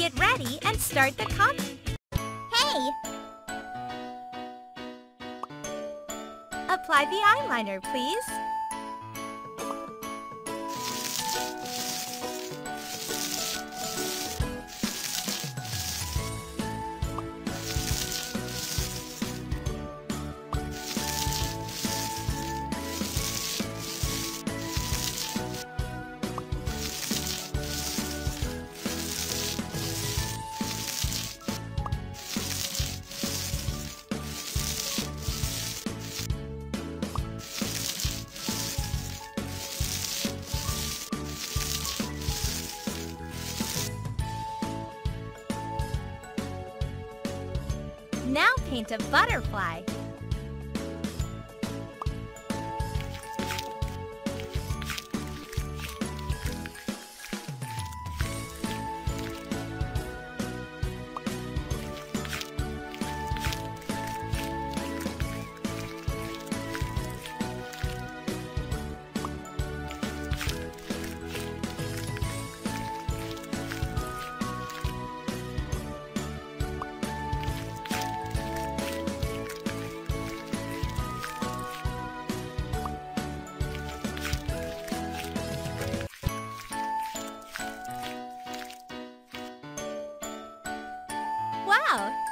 Get ready and start the comp... Hey! Apply the eyeliner, please. A butterfly.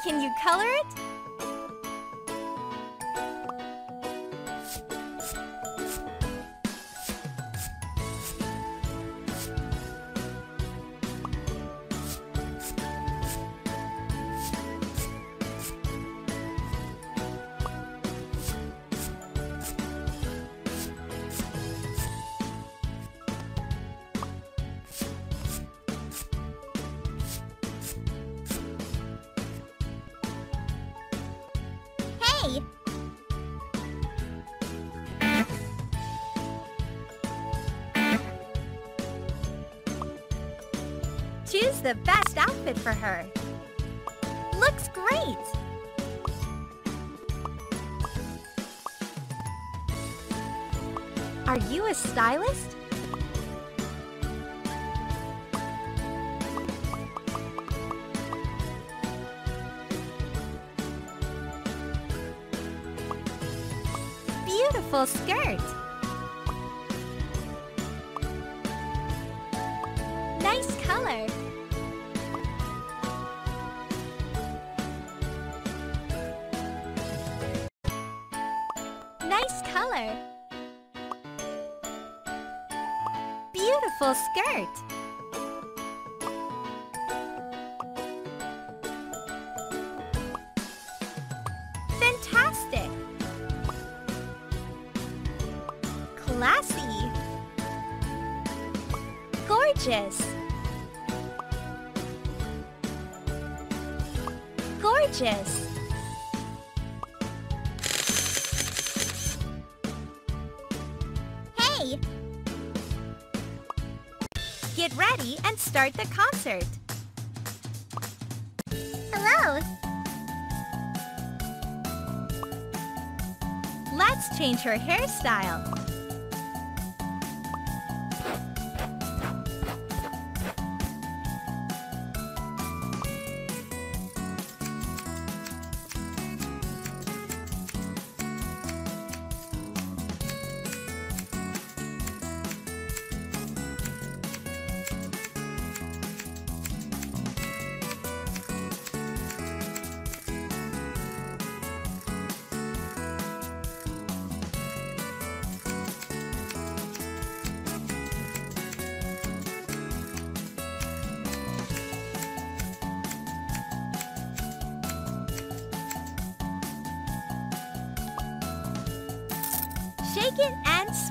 Can you color it? Choose the best outfit for her. Looks great! Are you a stylist? Beautiful skirt! Color! Nice color! Beautiful skirt! Fantastic! Classy! Gorgeous! Gorgeous! Hey! Get ready and start the concert. Hello! Let's change her hairstyle.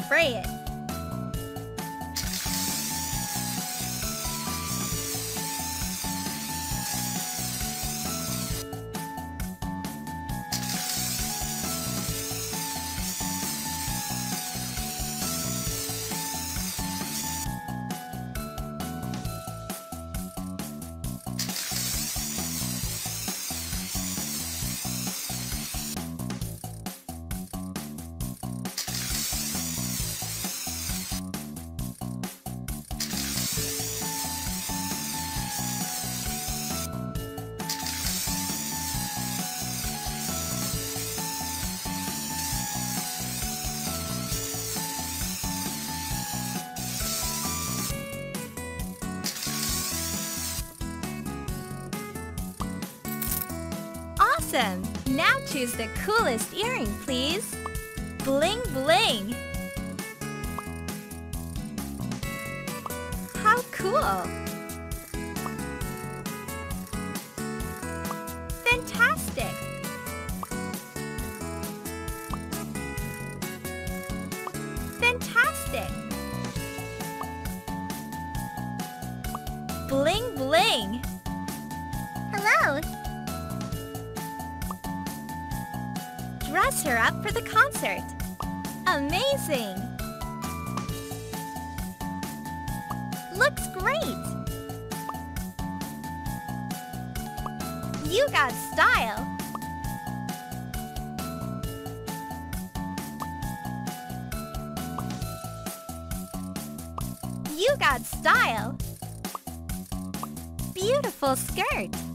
And Awesome! Now choose the coolest earring, please. Bling bling! How cool! Fantastic! Fantastic! Bling bling! Hello. Dress her up for the concert. Amazing! Looks great! You got style! You got style! Beautiful skirt!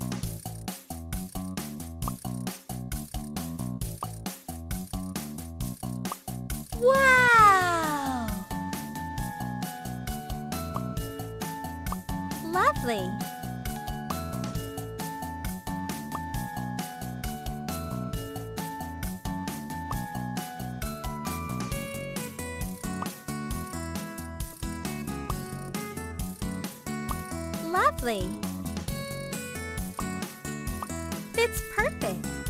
Lovely! Fits perfect!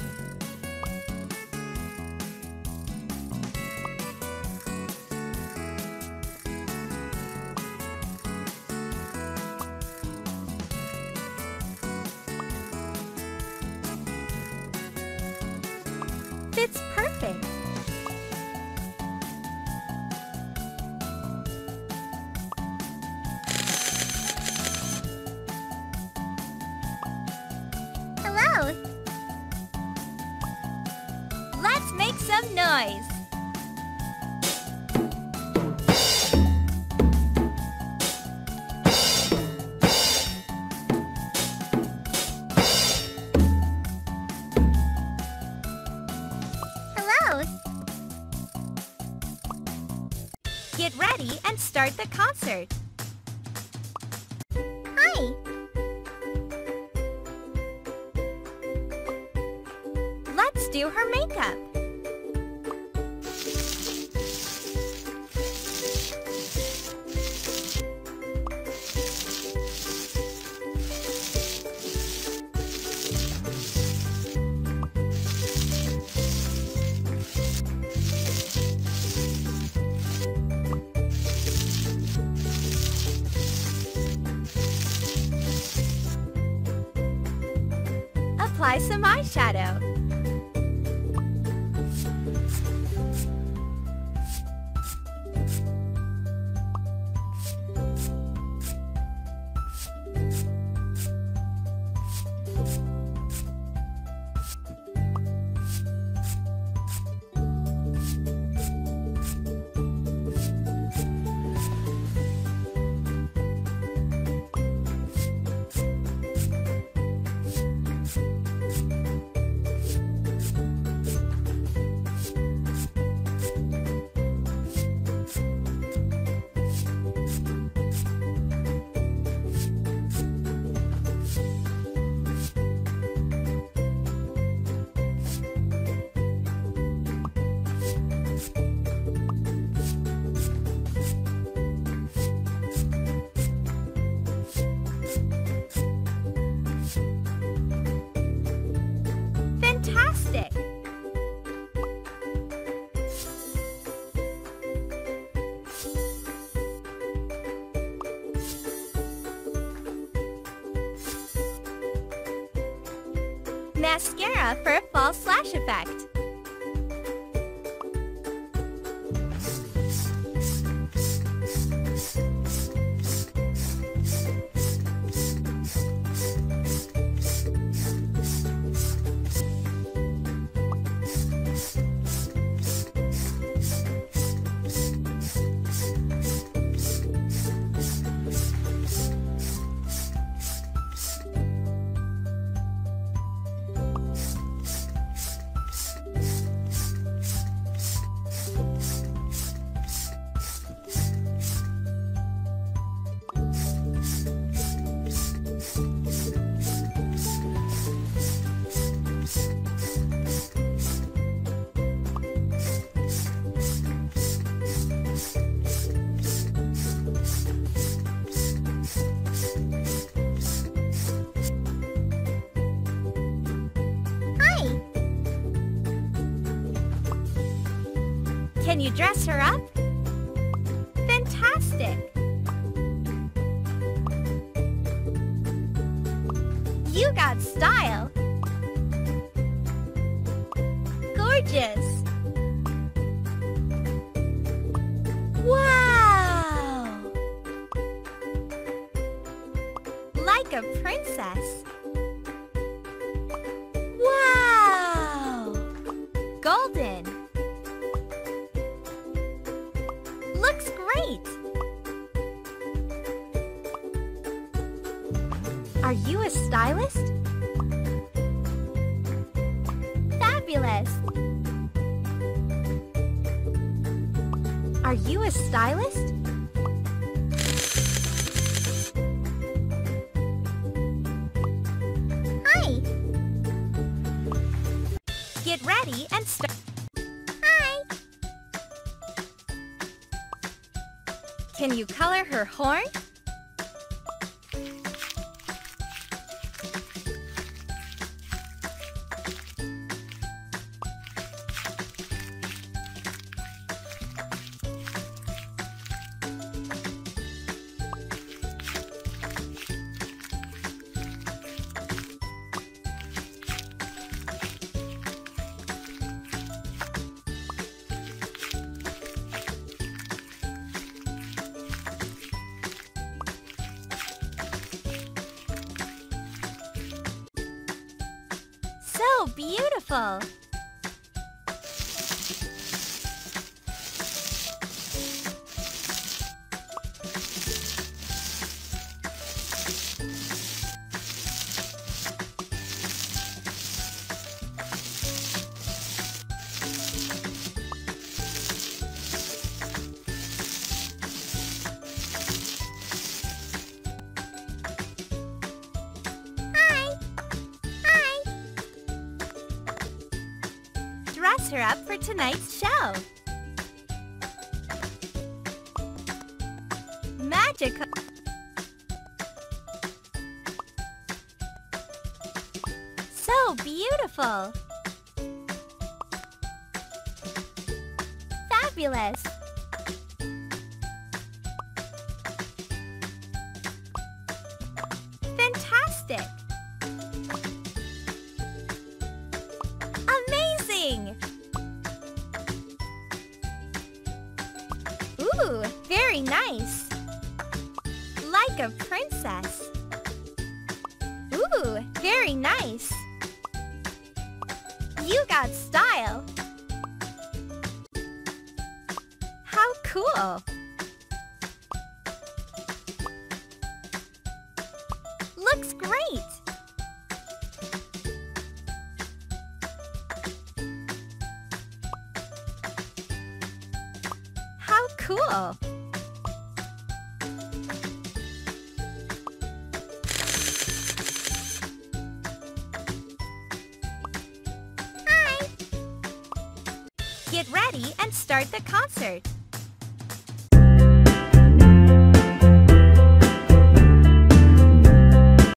Hello. Get ready and start the concert! Hi. Let's do her makeup! Apply some eyeshadow. Mascara for a false slash effect. You dress her up? Fantastic! You got style! Gorgeous! Looks great! Are you a stylist? Fabulous! Are you a stylist? Hi. Get ready and start. Can you color her horn? Beautiful! Her up for tonight's show. Magical. So beautiful. Fabulous. Ooh, very nice. Like a princess. Ooh, very nice. You got style. How cool. Cool! Hi. Get ready and start the concert.